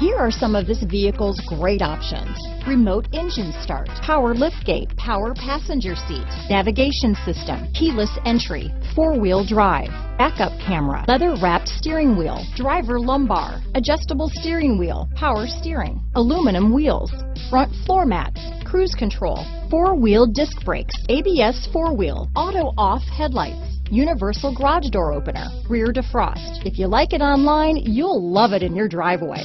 Here are some of this vehicle's great options. Remote engine start, power liftgate, power passenger seat, navigation system, keyless entry, four-wheel drive, backup camera, leather wrapped steering wheel, driver lumbar, adjustable steering wheel, power steering, aluminum wheels, front floor mats, cruise control, four-wheel disc brakes, ABS four-wheel, auto off headlights, universal garage door opener, rear defrost. If you like it online, you'll love it in your driveway.